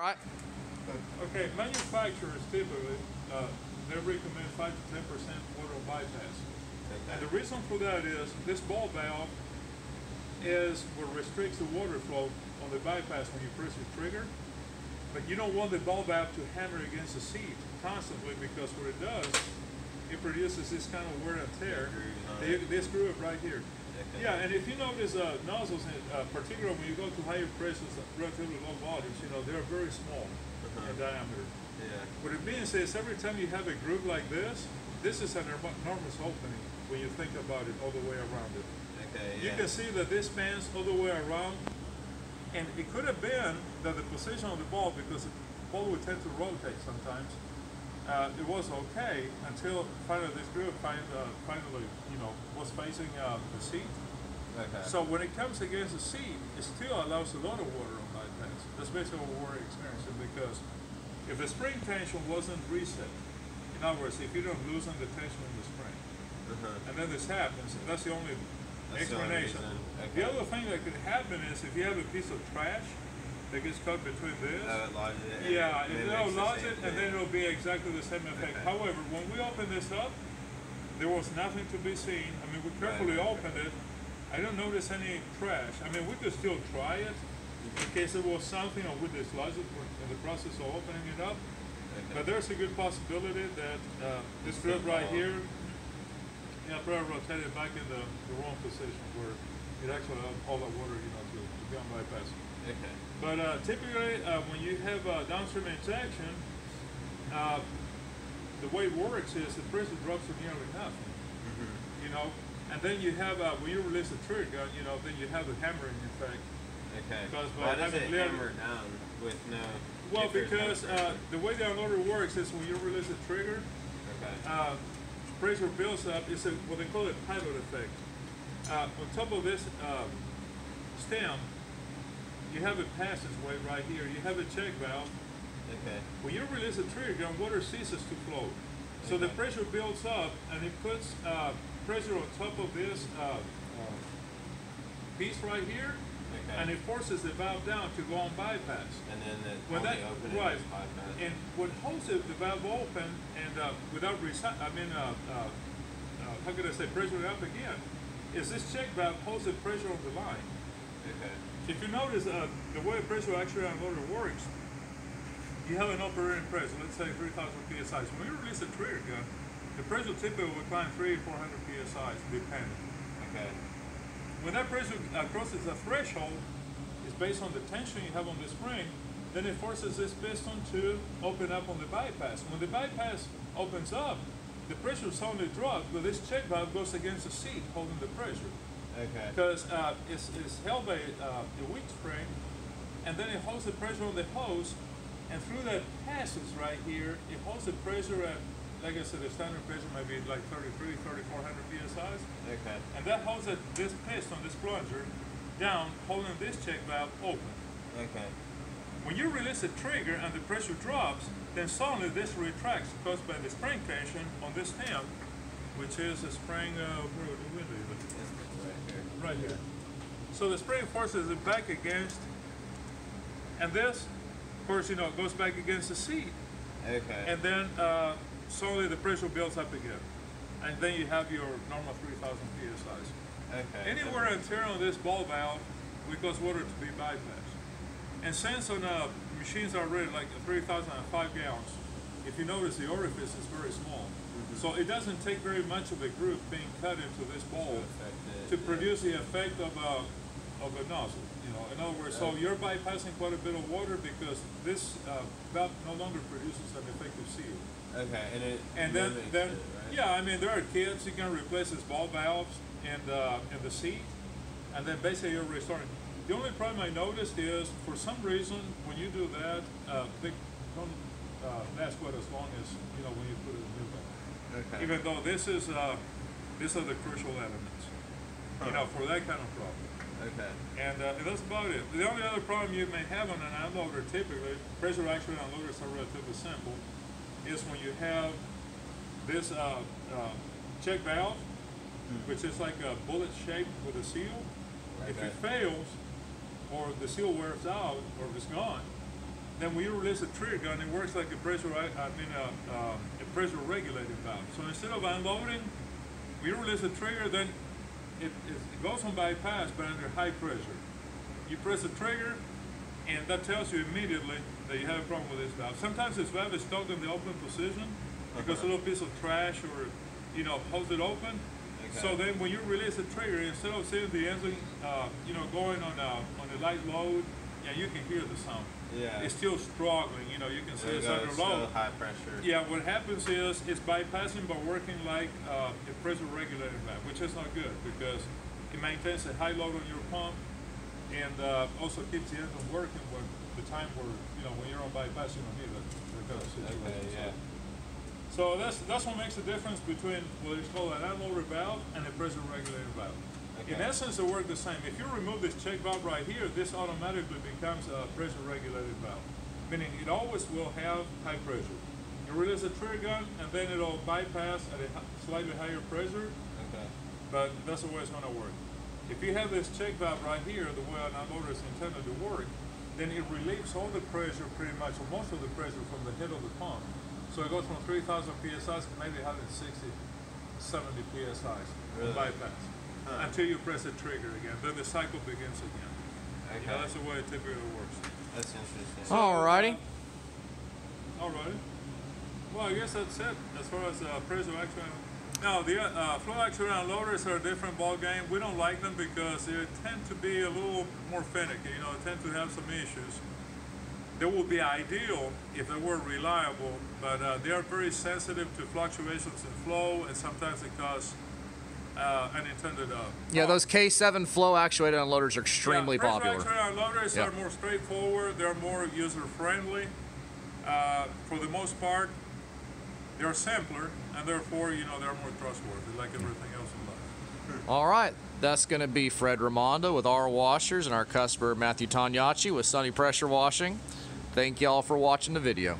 All right. Okay, manufacturers typically, uh, they recommend five to ten percent water bypass. And the reason for that is this ball valve is what restricts the water flow on the bypass when you press the trigger. But you don't want the ball valve to hammer against the seat constantly because what it does, it produces this kind of wear and tear. They, they screw it right here. Yeah, and if you notice uh, nozzles, uh, particularly when you go to higher pressures, relatively low volumes, you know, they're very small in diameter. Yeah. What it means is every time you have a groove like this, this is an enormous opening when you think about it all the way around it. Okay. yeah. You can see that this spans all the way around, and it could have been that the position of the ball, because the ball would tend to rotate sometimes, uh, it was okay until finally this groove find, uh, finally, you know, was facing uh, the seat. Okay. So when it comes against the seat, it still allows a lot of water on bypass. That's basically what we're experiencing because if the spring tension wasn't reset, in other words, if you don't loosen the tension in the spring, Uh-huh. and then this happens, and that's the only That's the only explanation. okay. The other thing that could happen is if you have a piece of trash that gets caught between this, it it. yeah, it if mimics they'll the lodge it, and then it'll be exactly the same effect. Okay. However, when we opened this up, there was nothing to be seen. I mean, we carefully Right. opened it. I don't notice any trash. I mean, we could still try it in case there was something or we dislodged it in the process of opening it up. Okay. But there's a good possibility that uh, this It's right ball. here, yeah, probably rotated back in the, the wrong position where it actually allowed all that water, you know, to, to on bypass. Okay. But uh, typically, uh, when you have a downstream injection, uh, the way it works is the pressure drops to nearly nothing. Mm-hmm. You know, and then you have uh, when you release the trigger you know, then you have the hammering effect. Okay. Because by Why does it hammer down with no? Well, there's no because uh, the way the unloader works is when you release the trigger, okay. uh, pressure builds up. It's a, what they call a pilot effect. Uh, on top of this stem, you have a passageway right here. You have a check valve. okay. When you release the trigger gun, water ceases to flow. So the pressure builds up and it puts uh, pressure on top of this uh, uh, piece right here, Okay. and it forces the valve down to go on bypass. And then the When that right, bypass. and what holds it, the valve open and uh, without resi- I mean, uh, uh, uh, how could I say, pressure up again, is this check valve holds the pressure on the line. okay. If you notice uh, the way a pressure actuated unloader works, you have an operating pressure, let's say 3,000 psi. So when you release a trigger gun, the pressure typically will climb 3 400 psi, depending. Okay. When that pressure uh, crosses a threshold, it's based on the tension you have on the spring, then it forces this piston to open up on the bypass. When the bypass opens up, the pressure suddenly drops, but this check valve goes against the seat holding the pressure Okay. because uh, it's, it's held by uh, a weak spring, and then it holds the pressure on the hose, and through that passage right here, it holds the pressure at, like I said, the standard pressure might be like 33, 3400 psi, Okay. and that holds it, this piston, this plunger, down, holding this check valve open. Okay. When you release the trigger and the pressure drops, then suddenly this retracts caused by the spring tension on this stem, which is a spring, uh, where would the window is? This is right here. So the spring forces it back against, and this, of course, you know, goes back against the seat, Okay. and then uh, slowly the pressure builds up again, and then you have your normal 3,000 psi. okay. Anywhere and tear on this ball valve we cause water to be bypassed. And since on uh, machines are rated like 3,005 gallons, if you notice the orifice is very small. So it doesn't take very much of a groove being cut into this bowl to produce the effect of a, of a nozzle. You know, in other words, so you're bypassing quite a bit of water because this uh, valve no longer produces an effective seal. Okay. And it. And then, then it, right? yeah, I mean, there are kits you can replace these ball valves in the in the seat, and then basically you're restoring. The only problem I noticed is for some reason when you do that, uh, they don't uh, last quite as long as you know when you put it in new valve. Okay. Even though this is uh, these are the crucial elements, you know, for that kind of problem. Okay. And, uh, and that's about it. The only other problem you may have on an unloader, typically, pressure actuated unloaders are relatively simple, is when you have this uh, uh, check valve, which is like a bullet shape with a seal. If Okay. it fails, or the seal wears out, or if it's gone, then when you release a trigger gun, it works like a pressure, I mean, a, um, a pressure regulating valve. So instead of unloading, when you release a trigger, then it, it, goes on bypass, but under high pressure. You press the trigger, and that tells you immediately that you have a problem with this valve. Sometimes this valve is stuck in the open position because a little piece of trash or, you know, holds it open. Okay. So then when you release the trigger, instead of seeing the engine, uh, you know, going on a, on a light load, yeah, you can hear the sound. Yeah. It's still struggling, you know, you can see it's under still high pressure. Yeah, what happens is it's bypassing but working like uh, a pressure regulator valve, which is not good because it maintains a high load on your pump and uh, also keeps the engine working when the time where you know when you're on bypass you don't need that, kind of situation. Okay, yeah. So that's that's what makes the difference between what is called an unloader valve and a pressure regulator valve. In essence, they work the same. If you remove this check valve right here, this automatically becomes a pressure regulated valve, meaning it always will have high pressure. You release a trigger gun, and then it'll bypass at a slightly higher pressure, Okay. but that's the way it's going to work. If you have this check valve right here, the way an unloader is intended to work, then it relieves all the pressure pretty much, or most of the pressure from the head of the pump. So it goes from 3,000 psi to maybe 160, 70 psi Really? bypass Huh. until you press the trigger again. Then the cycle begins again. Okay. You know, that's the way it typically works. That's interesting. So, Alrighty. Uh, alrighty. Well, I guess that's it as far as uh, pressure actuator. Now, the uh, flow actuator loaders are a different ball game. We don't like them because they tend to be a little more finicky. You know, they tend to have some issues. They would be ideal if they were reliable, but uh, they are very sensitive to fluctuations in flow, and sometimes they cause uh, unintended. Uh, Yeah, those K7 flow actuated unloaders are extremely pressure popular. actuator unloaders Yeah. are more straightforward. They're more user friendly. Uh, for the most part, they're simpler, and therefore, you know, they're more trustworthy, like everything else in life. All right, that's going to be Fred Ramondo with our washers and our customer Matthew Tagnaci with Sunny Pressure Washing. Thank y'all for watching the video.